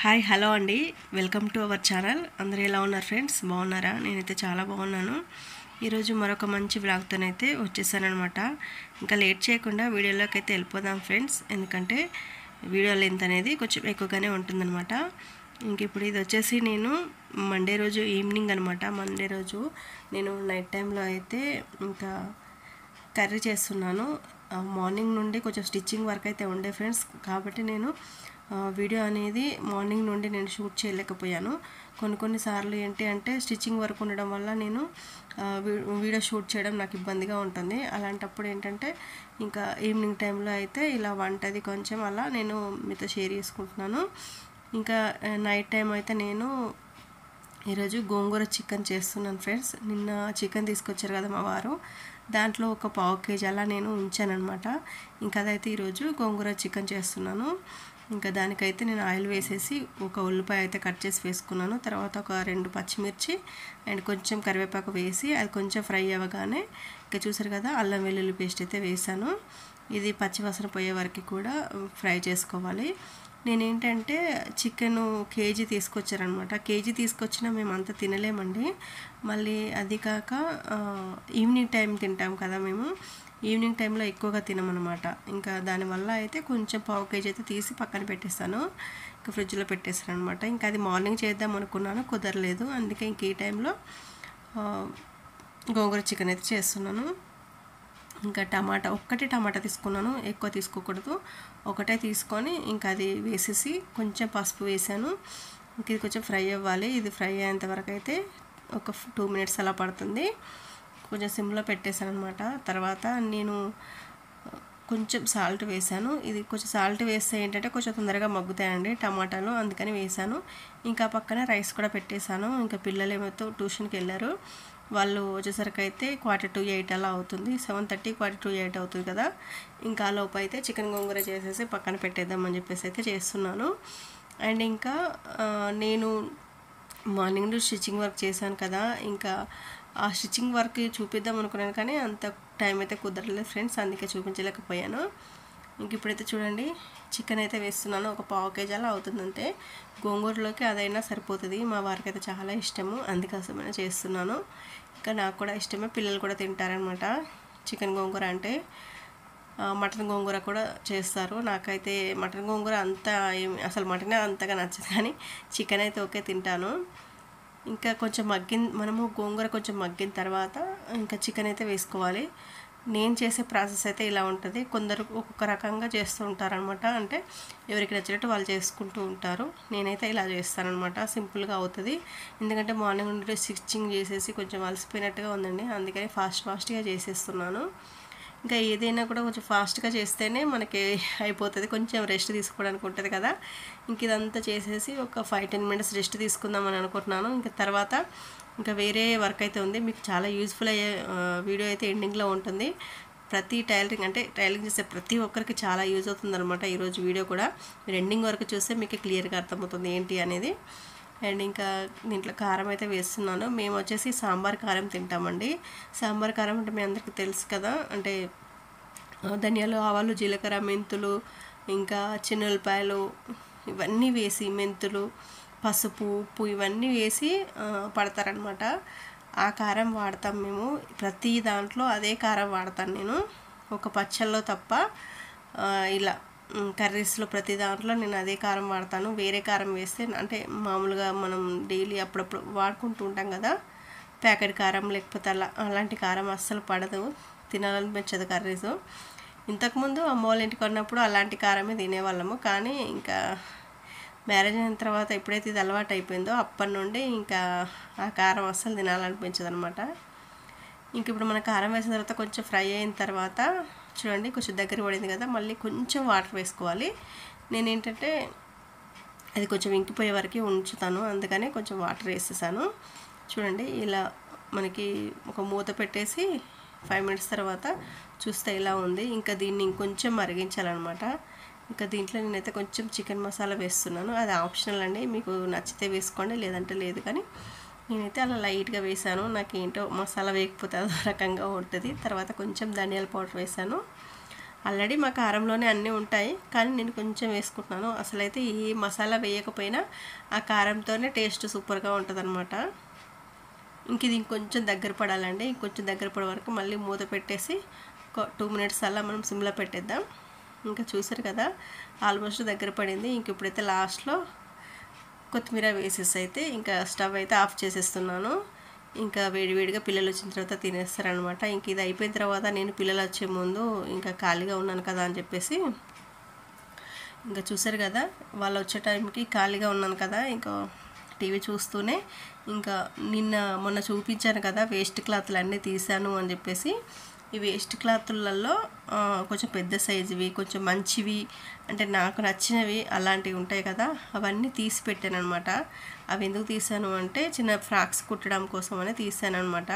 Hi hello అండి. Welcome to our channel. అందరూ ఎలా ఉన్నారు ఫ్రెండ్స్? బాగున్నారా? నేనైతే చాలా బాగున్నాను. ఈరోజు మరొక మంచి బ్లాగ్తోనైతే వచ్చేసానమాట ఇంకా లేట్ చేయకుండా వీడియోలోకి అయితే వెళ్ళిపోదాం ఫ్రెండ్స్. ఎందుకంటే వీడియో లెంత్ అనేది కొంచెం ఎక్కువగానే ఉంటుందన్నమాట. ఇంక ఇప్పుడు ఇది వచ్చేసి నేను మండే రోజు ఈవినింగ్ అనమాట మండే రోజు నేను నైట్ టైంలో అయితే ఇంకా కర్రీ చేస్తున్నాను. మార్నింగ్ నుండి కొంచెం స్టిచ్చింగ్ వర్క్ అయితే ఉండే ఫ్రెండ్స్. కాబట్టి నేను వీడియో అనేది మార్నింగ్ నుండి నేను షూట్ చేయలేకపోయాను. కొన్ని కొన్ని సార్లు ఏంటి అంటే స్టిచ్చింగ్ వర్క్ ఉండడం వల్ల నేను వీ- వీడియో షూట్ చేయడం నాకు ఇబ్బందిగా ఉంటుంది. అలాంటప్పుడు ఏంటంటే ఇంకా ఈవినింగ్ టైంలో అయితే ఇలా వంటది కొంచెం అలా నేను మీతో షేర్ చేసుకుంటున్నాను. ఇంకా నైట్ టైం అయితే నేను ఈరోజు గోంగూర చికెన్ చేస్తున్నాను ఫ్రెండ్స్. నిన్న చికెన్ తీసుకొచ్చారు కదా మా వారు. దాంట్లో ఒక పావు కేజీ అలా నేను ఉంచానమాట ఇంకా అదైతే ఈరోజు గోంగూర చికెన్ చేస్తున్నాను. ఇంకా దానికైతే నేను ఆయిల్ వేసేసి ఒక ఉల్లిపాయ అయితే కట్ చేసి వేసుకున్నాను. తర్వాత ఒక రెండు పచ్చిమిర్చి అండ్ కొంచెం కరివేపాకు వేసి అది కొంచెం ఫ్రై అవ్వగానే ఇంకా చూసారు కదా అల్లం వెల్లుల్లి పేస్ట్ అయితే వేసాను. ఇది పచ్చివాసన పోయే వరకు కూడా ఫ్రై చేసుకోవాలి. నేనేంటంటే చికెన్ కేజీ తీసుకొచ్చారనమాట. కేజీ తీసుకొచ్చినా మేము అంత తినలేమండి. మళ్ళీ అది కాక ఈవినింగ్ టైం తింటాం కదా మేము. ఈవినింగ్ టైంలో ఎక్కువగా తినమనమాట. ఇంకా దానివల్ల అయితే కొంచెం పావు కేజీ అయితే తీసి పక్కన పెట్టేస్తాను ఇంకా ఫ్రిడ్జ్లో పెట్టేస్తాను అనమాట ఇంకా అది మార్నింగ్ చేద్దాం అనుకున్నాను కుదరలేదు. అందుకే ఇంక ఈ టైంలో గోంగూర చికెన్ అయితే చేస్తున్నాను. ఇంకా టమాటా ఒక్కటి టమాటా తీసుకున్నాను ఎక్కువ తీసుకోకూడదు. ఒకటే తీసుకొని ఇంకా అది వేసేసి కొంచెం పసుపు వేసాను. ఇంక ఇది కొంచెం ఫ్రై అవ్వాలి. ఇది ఫ్రై అయ్యేంత వరకు అయితే ఒక టూ మినిట్స్ అలా పడుతుంది. కొంచెం సిమ్లో పెట్టేశాను అనమాట తర్వాత నేను కొంచెం సాల్ట్ వేసాను. ఇది కొంచెం సాల్ట్ వేస్తే ఏంటంటే కొంచెం తొందరగా మగ్గుతాయండి టమాటాలు అందుకని వేసాను. ఇంకా పక్కన రైస్ కూడా పెట్టేశాను. ఇంకా పిల్లలు ఏమైతే ట్యూషన్కి వెళ్ళారు. వాళ్ళు వచ్చేసరికి అయితే క్వార్టర్ టు ఎయిట్ అలా అవుతుంది. Seven thirty quarter to eight అవుతుంది కదా. ఇంకా ఆ లోపు అయితే చికెన్ గోంగూర చేసేసి పక్కన పెట్టేద్దామని చెప్పేసి అయితే చేస్తున్నాను. అండ్ ఇంకా నేను మార్నింగ్ స్టిచ్చింగ్ వర్క్ చేశాను కదా. ఇంకా ఆ స్టిచ్చింగ్ వర్క్ చూపిద్దాం అనుకున్నాను కానీ అంత టైం అయితే కుదరలేదు ఫ్రెండ్స్. అందుకే చూపించలేకపోయాను. ఇంక ఇప్పుడైతే చూడండి చికెన్ అయితే వేస్తున్నాను. ఒక పావు కేజీ అలా అవుతుందంటే గోంగూరలోకి అదైనా సరిపోతుంది. మా వారికి అయితే చాలా ఇష్టము. అందుకోసమైనా చేస్తున్నాను. ఇంకా నాకు కూడా ఇష్టమే. పిల్లలు కూడా తింటారనమాట. చికెన్ గోంగూర అంటే మటన్ గోంగూర కూడా చేస్తారు. నాకైతే మటన్ గోంగూర అంత అసలు మటనే అంతగా నచ్చదు కానీ చికెన్ అయితే ఓకే తింటాను. ఇంకా కొంచెం మగ్గిన మనము గోంగూర కొంచెం మగ్గిన తర్వాత ఇంకా చికెన్ అయితే వేసుకోవాలి. నేను చేసే ప్రాసెస్ అయితే ఇలా ఉంటుంది. కొందరు ఒక్కొక్క రకంగా చేస్తూ ఉంటారనమాట అంటే ఎవరికి నచ్చినట్టు వాళ్ళు చేసుకుంటూ ఉంటారు. నేనైతే ఇలా చేస్తానమాట సింపుల్గా అవుతుంది. ఎందుకంటే మార్నింగ్ నుండి స్టిచ్చింగ్ చేసేసి కొంచెం అలసిపోయినట్టుగా ఉందండి. అందుకని ఫాస్ట్ ఫాస్ట్గా చేసేస్తున్నాను. ఇంకా ఏదైనా కూడా కొంచెం ఫాస్ట్గా చేస్తేనే మనకి అయిపోతుంది. కొంచెం రెస్ట్ తీసుకోవడానికి ఉంటుంది కదా. ఇంక ఇదంతా చేసేసి ఒక ఫైవ్ టెన్ మినిట్స్ రెస్ట్ తీసుకుందామని అనుకుంటున్నాను. ఇంకా తర్వాత ఇంకా వేరే వర్క్ అయితే ఉంది. మీకు చాలా యూజ్ఫుల్ అయ్యే వీడియో అయితే ఎండింగ్లో ఉంటుంది. ప్రతి టైలరింగ్ అంటే టైలరింగ్ చేసే ప్రతి ఒక్కరికి చాలా యూజ్ అవుతుంది అనమాట ఈరోజు వీడియో కూడా. మీరు ఎండింగ్ వరకు చూస్తే మీకు క్లియర్గా అర్థమవుతుంది ఏంటి అనేది. అండ్ ఇంకా దీంట్లో కారం అయితే వేస్తున్నాను. మేము వచ్చేసి సాంబార్ కారం తింటామండి. సాంబార్ కారం అంటే మీ అందరికీ తెలుసు కదా. అంటే ధనియాలు ఆవాలు జీలకర్ర మెంతులు ఇంకా చిన్నులపాయలు ఇవన్నీ వేసి మెంతులు పసుపు ఉప్పు ఇవన్నీ వేసి పడతారనమాట ఆ కారం వాడతాం మేము. ప్రతి దాంట్లో అదే కారం వాడతాను నేను. ఒక పచ్చళ్ళలో తప్ప ఇలా కర్రీస్లో ప్రతి దాంట్లో నేను అదే కారం వాడతాను. వేరే కారం వేస్తే అంటే మామూలుగా మనం డైలీ అప్పుడప్పుడు వాడుకుంటూ ఉంటాం కదా ప్యాకెట్ కారం లేకపోతే అలా అలాంటి కారం అస్సలు పడదు. తినాలనిపించదు కర్రీస్. ఇంతకుముందు అమ్మ వాళ్ళ ఇంటికి ఉన్నప్పుడు అలాంటి కారమే తినేవాళ్ళము. కానీ ఇంకా మ్యారేజ్ అయిన తర్వాత ఎప్పుడైతే ఇది అలవాటు అయిపోయిందో అప్పటి నుండి ఇంకా ఆ కారం అస్సలు తినాలనిపించదు అనమాట ఇంక ఇప్పుడు మన కారం వేసిన తర్వాత కొంచెం ఫ్రై అయిన తర్వాత చూడండి కొంచెం దగ్గర పడింది కదా మళ్ళీ కొంచెం వాటర్ వేసుకోవాలి. నేను ఏంటంటే అది కొంచెం ఇంకిపోయే వరకు ఉంచుతాను అందుకనే కొంచెం వాటర్ వేసేసాను. చూడండి ఇలా మనకి ఒక మూత పెట్టేసి ఫైవ్ మినిట్స్ తర్వాత చూస్తే ఇలా ఉంది. ఇంకా దీన్ని ఇంకొంచెం మరిగించాలన్నమాట. ఇంకా దీంట్లో నేనైతే కొంచెం చికెన్ మసాలా వేస్తున్నాను. అది ఆప్షనల్ అండి. మీకు నచ్చితే వేసుకోండి లేదంటే లేదు. కానీ నేనైతే అలా లైట్గా వేసాను. నాకు ఏంటో మసాలా వేయకపోతే అదో రకంగా ఉంటుంది. తర్వాత కొంచెం ధనియాల పౌడర్ వేసాను. ఆల్రెడీ మా కారంలోనే అన్నీ ఉంటాయి. కానీ నేను కొంచెం వేసుకుంటున్నాను. అసలైతే ఈ మసాలా వేయకపోయినా ఆ కారంతోనే టేస్ట్ సూపర్గా ఉంటుంది అనమాట ఇంక ఇది ఇంకొంచెం దగ్గర పడాలండి. ఇంకొంచెం దగ్గర పడే వరకు మళ్ళీ మూత పెట్టేసి ఒక టూ మినిట్స్ అలా మనం సిమ్లో పెట్టేద్దాం. ఇంకా చూసారు కదా ఆల్మోస్ట్ దగ్గర పడింది. ఇంక ఇప్పుడైతే లాస్ట్లో కొత్తిమీర వేసేసి అయితే ఇంకా స్టవ్ అయితే ఆఫ్ చేసేస్తున్నాను. ఇంకా వేడివేడిగా పిల్లలు వచ్చిన తర్వాత తినేస్తారనమాట ఇంక ఇది అయిపోయిన తర్వాత నేను పిల్లలు వచ్చే ముందు ఇంకా ఖాళీగా ఉన్నాను కదా అని చెప్పేసి ఇంకా చూసారు కదా వాళ్ళు వచ్చే టైంకి ఖాళీగా ఉన్నాను కదా. ఇంకా టీవీ చూస్తూనే ఇంకా నిన్న మొన్న చూపించాను కదా వేస్ట్ క్లాత్లు అన్నీ తీసాను అని చెప్పేసి ఈ వేస్ట్ క్లాతులలో కొంచెం పెద్ద సైజువి కొంచెం మంచివి అంటే నాకు నచ్చినవి అలాంటివి ఉంటాయి కదా అవన్నీ తీసి పెట్టాను అనమాట అవి ఎందుకు తీసాను అంటే చిన్న ఫ్రాక్స్ కుట్టడం కోసం అని తీసాను అనమాట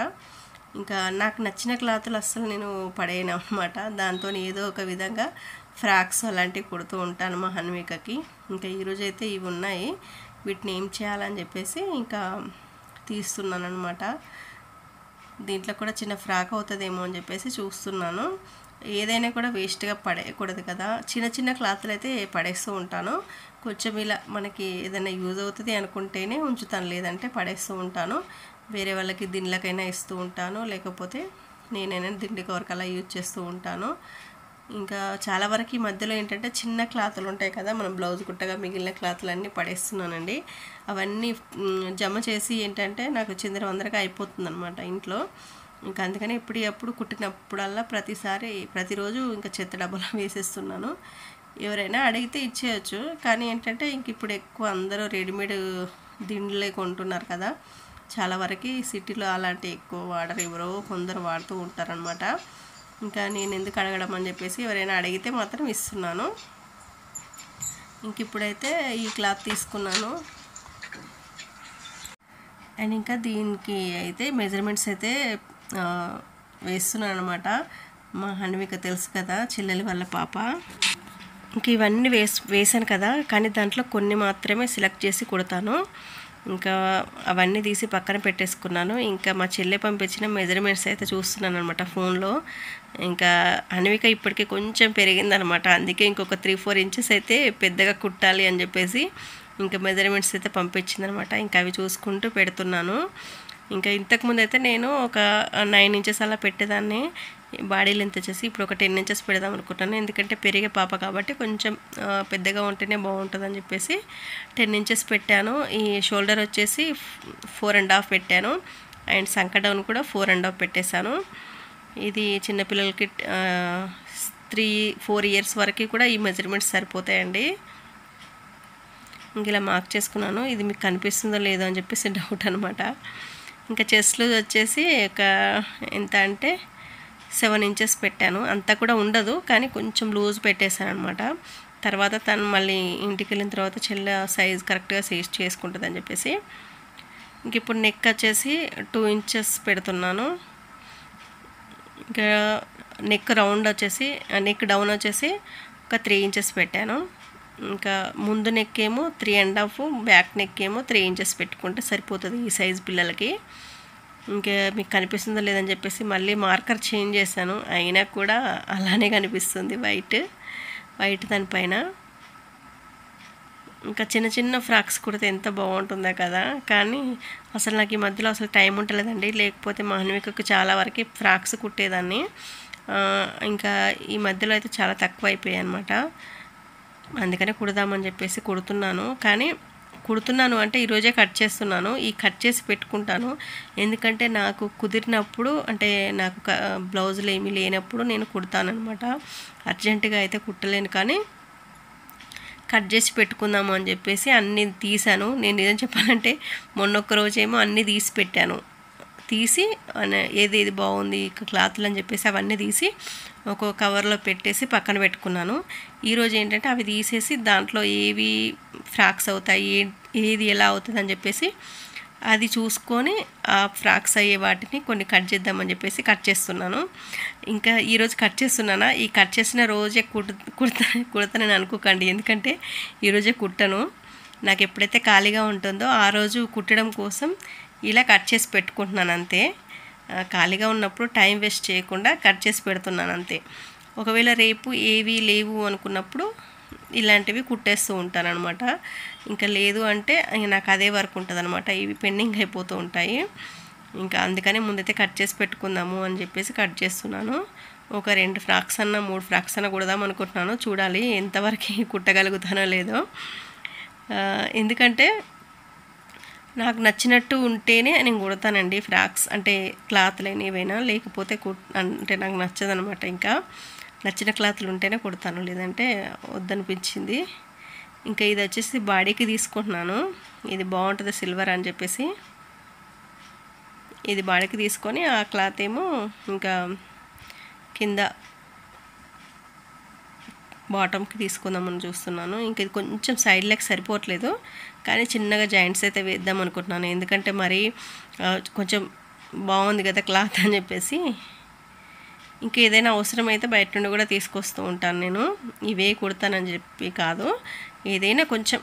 ఇంకా నాకు నచ్చిన క్లాతులు అస్సలు నేను పడేయను అనమాట దాంతో ఏదో ఒక విధంగా ఫ్రాక్స్ అలాంటివి కుడుతూ ఉంటాను మా హన్వికకి ఇంకా ఈరోజు అయితే ఇవి ఉన్నాయి. వీటిని ఏం చేయాలని చెప్పేసి ఇంకా తీస్తున్నాను అనమాట దీంట్లో కూడా చిన్న ఫ్రాక్ అవుతుందేమో అని చెప్పేసి చూస్తున్నాను. ఏదైనా కూడా వేస్ట్గా పడేయకూడదు కదా. చిన్న చిన్న క్లాత్లు అయితే పడేస్తూ ఉంటాను. కొంచెం ఇలా మనకి ఏదైనా యూజ్ అవుతుంది అనుకుంటేనే ఉంచుతాను లేదంటే పడేస్తూ ఉంటాను. వేరే వాళ్ళకి దిండ్లకైనా ఇస్తూ ఉంటాను. లేకపోతే నేనైనా దిండి కవర్కి అలా యూజ్ చేస్తూ ఉంటాను. ఇంకా చాలా వరకు ఈ మధ్యలో ఏంటంటే చిన్న క్లాతులు ఉంటాయి కదా మనం బ్లౌజ్ కుట్టగా మిగిలిన క్లాతులు అన్నీ పడేస్తున్నానండి. అవన్నీ జమ చేసి ఏంటంటే నాకు చిందర వందరగా అయిపోతుందనమాట ఇంట్లో. ఇంకా అందుకని ఇప్పుడు అప్పుడు కుట్టినప్పుడల్లా ప్రతిసారి ప్రతిరోజు ఇంకా చెత్త డబ్బులు వేసేస్తున్నాను. ఎవరైనా అడిగితే ఇచ్చేయచ్చు. కానీ ఏంటంటే ఇంక ఇప్పుడు ఎక్కువ అందరూ రెడీమేడ్ దిండ్లే కొంటున్నారు కదా. చాలా వరకు సిటీలో అలాంటి ఎక్కువ వాడరు. ఎవరో కొందరు వాడుతూ ఉంటారనమాట ఇంకా నేను ఎందుకు అడగడం అని చెప్పేసి ఎవరైనా అడిగితే మాత్రం ఇస్తున్నాను. ఇంక ఇప్పుడైతే ఈ క్లాత్ తీసుకున్నాను. అండ్ ఇంకా దీనికి అయితే మెజర్మెంట్స్ అయితే వేస్తున్నాను అనమాట మా హన్విక తెలుసు కదా చెల్లెలి వాళ్ళ పాప. ఇంక ఇవన్నీ వేస్ వేసాను కదా కానీ దాంట్లో కొన్ని మాత్రమే సెలెక్ట్ చేసి కుడతాను. ఇంకా అవన్నీ తీసి పక్కన పెట్టేసుకున్నాను. ఇంకా మా చెల్లె పంపించిన మెజర్మెంట్స్ అయితే చూస్తున్నాను అనమాట ఫోన్లో. ఇంకా అన్విక ఇప్పటికే కొంచెం పెరిగిందనమాట అందుకే ఇంకొక త్రీ ఫోర్ ఇంచెస్ అయితే పెద్దగా కుట్టాలి అని చెప్పేసి ఇంకా మెజర్మెంట్స్ అయితే పంపించిందనమాట ఇంకా అవి చూసుకుంటూ పెడుతున్నాను. ఇంకా ఇంతకుముందు అయితే నేను ఒక నైన్ ఇంచెస్ అలా పెట్టేదాన్ని. బాడీ లెంత్ వచ్చేసి ఇప్పుడు ఒక టెన్ ఇంచెస్ పెడదాం అనుకుంటాను ఎందుకంటే పెరిగే పాప కాబట్టి కొంచెం పెద్దగా ఉంటేనే బాగుంటుంది అని చెప్పేసి టెన్ ఇంచెస్ పెట్టాను. ఈ షోల్డర్ వచ్చేసి ఫోర్ అండ్ హాఫ్ పెట్టాను. అండ్ సంక డౌన్ కూడా ఫోర్ అండ్ హాఫ్ పెట్టేశాను. ఇది చిన్నపిల్లలకి త్రీ ఫోర్ ఇయర్స్ వరకు కూడా ఈ మెజర్మెంట్స్ సరిపోతాయండి. ఇంక ఇలా మార్క్ చేసుకున్నాను. ఇది మీకు కనిపిస్తుందో లేదో అని చెప్పేసి డౌట్ అనమాట ఇంకా చెస్ట్లు వచ్చేసి ఒక ఎంత అంటే సెవెన్ ఇంచెస్ పెట్టాను. అంతా కూడా ఉండదు కానీ కొంచెం లూజ్ పెట్టేశాను అనమాట తర్వాత తను మళ్ళీ ఇంటికి వెళ్ళిన తర్వాత చెల్ల సైజ్ కరెక్ట్గా సైజ్ చేసుకుంటుంది అని చెప్పేసి ఇంక ఇప్పుడు నెక్ వచ్చేసి టూ ఇంచెస్ పెడుతున్నాను. ఇంకా నెక్ రౌండ్ వచ్చేసి నెక్ డౌన్ వచ్చేసి ఒక త్రీ ఇంచెస్ పెట్టాను. ఇంకా ముందు నెక్ ఏమో three and half back neck ఏమో త్రీ ఇంచెస్ పెట్టుకుంటే సరిపోతుంది ఈ సైజ్ పిల్లలకి. ఇంకా మీకు కనిపిస్తుందో లేదని చెప్పేసి మళ్ళీ మార్కర్ చేంజ్ చేశాను. అయినా కూడా అలానే కనిపిస్తుంది వైట్ వైట్ దానిపైన ఇంకా చిన్న చిన్న ఫ్రాక్స్ కుడితే ఎంత బాగుంటుందో కదా. కానీ అసలు నాకు ఈ మధ్యలో అసలు టైం ఉండలేదండి. లేకపోతే మా చాలా వరకు ఫ్రాక్స్ కుట్టేదాన్ని. ఇంకా ఈ మధ్యలో అయితే చాలా తక్కువ అయిపోయాయి అనమాట అందుకనే కుడదామని చెప్పేసి కుడుతున్నాను. కానీ కుడుతున్నాను అంటే ఈరోజే కట్ చేస్తున్నాను. ఈ కట్ చేసి పెట్టుకుంటాను. ఎందుకంటే నాకు కుదిరినప్పుడు అంటే నాకు బ్లౌజులు ఏమీ లేనప్పుడు నేను కుడతానమాట అర్జెంటుగా అయితే కుట్టలేను కానీ కట్ చేసి పెట్టుకుందాము అని చెప్పేసి అన్నీ తీసాను నేను ఏం చెప్పాలంటే మొన్న ఒక్క రోజేమో అన్నీ తీసి పెట్టాను. తీసి ఏది ఏది బాగుంది క్లాత్లు అని చెప్పేసి అవన్నీ తీసి ఒక కవర్లో పెట్టేసి పక్కన పెట్టుకున్నాను. ఈరోజు ఏంటంటే అవి తీసేసి దాంట్లో ఏవి ఫ్రాక్స్ అవుతాయి ఏది ఎలా అవుతుంది అని చెప్పేసి అది చూసుకొని ఆ ఫ్రాక్స్ అయ్యే వాటిని కొన్ని కట్ చేద్దామని చెప్పేసి కట్ చేస్తున్నాను. ఇంకా ఈరోజు కట్ చేస్తున్నానా? ఈ కట్ చేసిన రోజే కుట్ కుడతా కుడతానని అనుకోకండి. ఎందుకంటే ఈరోజే కుట్టను. నాకు ఎప్పుడైతే ఖాళీగా ఉంటుందో ఆ రోజు కుట్టడం కోసం ఇలా కట్ చేసి పెట్టుకుంటున్నాను అంతే. ఖాళీగా ఉన్నప్పుడు టైం వేస్ట్ చేయకుండా కట్ చేసి పెడుతున్నాను అంతే. ఒకవేళ రేపు ఏవి లేవు అనుకున్నప్పుడు ఇలాంటివి కుట్టేస్తూ ఉంటాను అనమాట ఇంకా లేదు అంటే నాకు అదే వర్క్ ఉంటుంది అనమాట ఇవి పెండింగ్ అయిపోతూ ఉంటాయి. ఇంకా అందుకని ముందైతే కట్ చేసి పెట్టుకుందాము అని చెప్పేసి కట్ చేస్తున్నాను. ఒక రెండు ఫ్రాక్స్ అన్న మూడు ఫ్రాక్స్ అన్న కుడదాం అనుకుంటున్నాను. చూడాలి ఎంతవరకు కుట్టగలుగుతానో లేదో. ఎందుకంటే నాకు నచ్చినట్టు ఉంటేనే నేను కుడతానండి ఫ్రాక్స్. అంటే క్లాత్ ఏవైనా లేకపోతే కుట్ అంటే నాకు నచ్చదనమాట ఇంకా. నచ్చిన క్లాత్లు ఉంటేనే కుడతాను. లేదంటే వద్దనిపించింది. ఇంకా ఇది వచ్చేసి బాడీకి తీసుకుంటున్నాను. ఇది బాగుంటుంది సిల్వర్ అని చెప్పేసి. ఇది బాడీకి తీసుకొని ఆ క్లాత్ ఏమో ఇంకా కింద బాటమ్కి తీసుకుందామని చూస్తున్నాను. ఇంకా ఇది కొంచెం సైడ్ లెగ్ సరిపోవట్లేదు. కానీ చిన్నగా జాయింట్స్ అయితే వేద్దాం అనుకుంటున్నాను. ఎందుకంటే మరి కొంచెం బాగుంది కదా క్లాత్ అని చెప్పేసి. ఇంకా ఏదైనా అవసరమైతే బయట నుండి కూడా తీసుకొస్తూ ఉంటాను నేను. ఇవే కుడతానని చెప్పి కాదు. ఏదైనా కొంచెం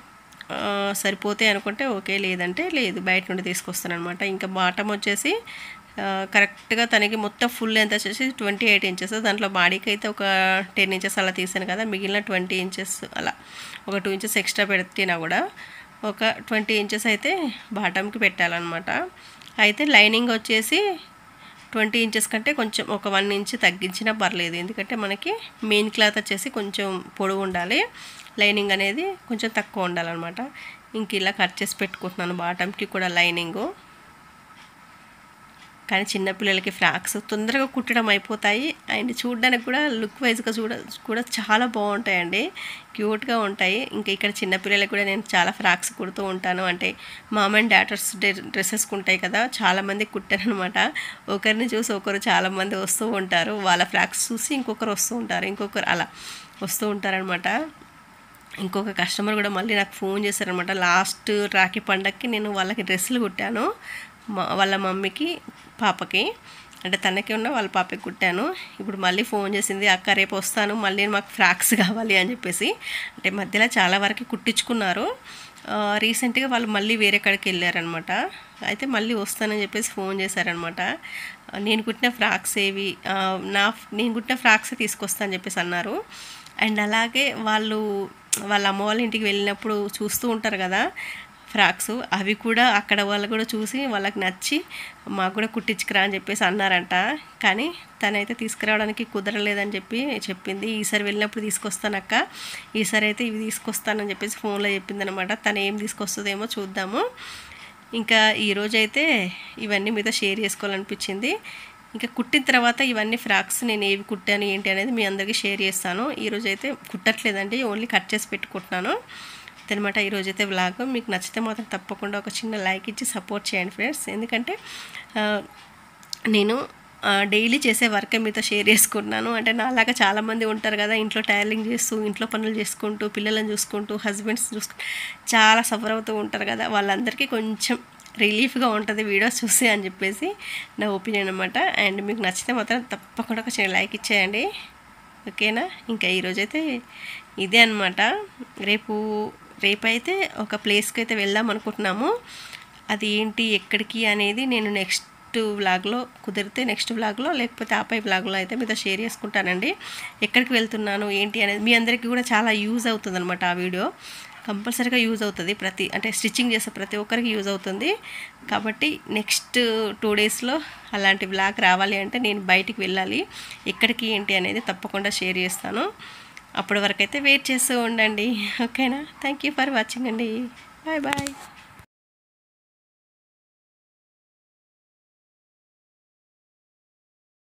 సరిపోతే అనుకుంటే ఓకే లేదంటే లేదు. బయట నుండి తీసుకొస్తాను అనమాట ఇంకా బాటమ్ వచ్చేసి కరెక్ట్గా తనకి మొత్తం ఫుల్ ఎంత వచ్చేసి ట్వంటీ ఎయిట్ ఇంచెస్. దాంట్లో బాడీకి అయితే ఒక టెన్ ఇంచెస్ అలా తీసాను కదా మిగిలిన ట్వంటీ ఇంచెస్ అలా. ఒక టూ ఇంచెస్ ఎక్స్ట్రా పెట్టినా కూడా ఒక ట్వంటీ ఇంచెస్ అయితే బాటమ్కి పెట్టాలన్నమాట. అయితే లైనింగ్ వచ్చేసి ట్వంటీ ఇంచెస్ కంటే కొంచెం ఒక వన్ ఇంచ్ తగ్గించినా పర్లేదు. ఎందుకంటే మనకి మెయిన్ క్లాత్ వచ్చేసి కొంచెం పొడవు ఉండాలి. లైనింగ్ అనేది కొంచెం తక్కువ ఉండాలన్నమాట. ఇంక ఇలా కట్ చేసి పెట్టుకుంటున్నాను బాటమ్కి కూడా లైనింగు. కానీ చిన్నపిల్లలకి ఫ్రాక్స్ తొందరగా కుట్టడం అయిపోతాయి. అండ్ చూడడానికి కూడా లుక్ వైజ్గా చూడ కూడా చాలా బాగుంటాయండి. క్యూట్గా ఉంటాయి. ఇంకా ఇక్కడ చిన్నపిల్లలకి కూడా నేను చాలా ఫ్రాక్స్ కుడుతూ ఉంటాను. అంటే మామ్ అండ్ డాటర్స్ డ్రెస్సెస్ ఉంటాయి కదా చాలామంది కుట్టారనమాట. అనమాట ఒకరిని చూసి ఒకరు చాలామంది వస్తూ ఉంటారు. వాళ్ళ ఫ్రాక్స్ చూసి ఇంకొకరు వస్తూ ఉంటారు. ఇంకొకరు అలా వస్తూ ఉంటారనమాట. ఇంకొక కస్టమర్ కూడా మళ్ళీ నాకు ఫోన్ చేశారనమాట. లాస్ట్ రాఖీ పండగకి నేను వాళ్ళకి డ్రెస్సులు కుట్టాను. వాళ్ళ మమ్మీకి పాపకి అంటే తనకి ఉన్న వాళ్ళ పాపకి కుట్టాను. ఇప్పుడు మళ్ళీ ఫోన్ చేసింది అక్క రేపు వస్తాను మళ్ళీ మాకు ఫ్రాక్స్ కావాలి అని చెప్పేసి. అంటే మధ్యలో చాలా వరకు కుట్టించుకున్నారు. రీసెంట్గా వాళ్ళు మళ్ళీ వేరే కడికి వెళ్ళారనమాట అయితే మళ్ళీ వస్తానని చెప్పేసి ఫోన్ చేశారనమాట నేను కుట్టిన ఫ్రాక్స్ ఏవి? నా నేను కుట్టిన ఫ్రాక్స్ తీసుకొస్తా అని చెప్పేసి అన్నారు. అండ్ అలాగే వాళ్ళు వాళ్ళ అమ్మ వాళ్ళ ఇంటికి వెళ్ళినప్పుడు చూస్తూ ఉంటారు కదా ఫ్రాక్స్. అవి కూడా అక్కడ వాళ్ళు కూడా చూసి వాళ్ళకి నచ్చి మాకు కూడా కుట్టించుకురా అని చెప్పేసి అన్నారంట. కానీ తనైతే తీసుకురావడానికి కుదరలేదని చెప్పి చెప్పింది. ఈసారి వెళ్ళినప్పుడు తీసుకొస్తానక్క. ఈసారి అయితే ఇవి తీసుకొస్తానని చెప్పేసి ఫోన్లో చెప్పిందనమాట. తను ఏం తీసుకొస్తుందేమో చూద్దాము. ఇంకా ఈరోజైతే ఇవన్నీ మీతో షేర్ చేసుకోవాలనిపించింది. ఇంకా కుట్టిన తర్వాత ఇవన్నీ ఫ్రాక్స్ నేను ఏవి కుట్టాను ఏంటి అనేది మీ అందరికీ షేర్ చేస్తాను. ఈరోజు అయితే కుట్టట్లేదండి. ఓన్లీ కట్ చేసి పెట్టుకుంటున్నాను. అనమాట ఈరోజు అయితే వ్లాగ్. మీకు నచ్చితే మాత్రం తప్పకుండా ఒక చిన్న లైక్ ఇచ్చి సపోర్ట్ చేయండి ఫ్రెండ్స్. ఎందుకంటే నేను డైలీ చేసే వర్క్ మీతో షేర్ చేసుకుంటున్నాను. అంటే నాలాగా చాలామంది ఉంటారు కదా ఇంట్లో టైలింగ్ చేస్తూ ఇంట్లో పనులు చేసుకుంటూ పిల్లలను చూసుకుంటూ హస్బెండ్స్ చూసుకుంటూ చాలా సఫర్ అవుతూ ఉంటారు కదా. వాళ్ళందరికీ కొంచెం రిలీఫ్గా ఉంటుంది వీడియోస్ చూసి అని చెప్పేసి నా ఒపీనియన్ అనమాట అండ్ మీకు నచ్చితే మాత్రం తప్పకుండా ఒక చిన్న లైక్ ఇచ్చేయండి. ఓకేనా? ఇంకా ఈరోజైతే ఇదే అనమాట రేపు రేపు అయితే ఒక ప్లేస్కి అయితే వెళ్దాం అనుకుంటున్నాము. అది ఏంటి ఎక్కడికి అనేది నేను నెక్స్ట్ వ్లాగ్లో కుదిరితే నెక్స్ట్ వ్లాగ్లో లేకపోతే ఆపై వ్లాగ్లో అయితే మీతో షేర్ చేసుకుంటానండి. ఎక్కడికి వెళ్తున్నాను ఏంటి అనేది మీ అందరికీ కూడా చాలా యూజ్ అవుతుంది అనమాట ఆ వీడియో. కంపల్సరీగా యూజ్ అవుతుంది ప్రతి అంటే స్టిచ్చింగ్ చేసే ప్రతి ఒక్కరికి యూజ్ అవుతుంది. కాబట్టి నెక్స్ట్ టూ డేస్లో అలాంటి బ్లాగ్ రావాలి అంటే నేను బయటికి వెళ్ళాలి. ఎక్కడికి ఏంటి అనేది తప్పకుండా షేర్ చేస్తాను. అప్పటి వరకు అయితే వెయిట్ చేస్తూ ఉండండి. ఓకేనా? థ్యాంక్ యూ ఫర్ వాచింగ్ అండి. Bye bye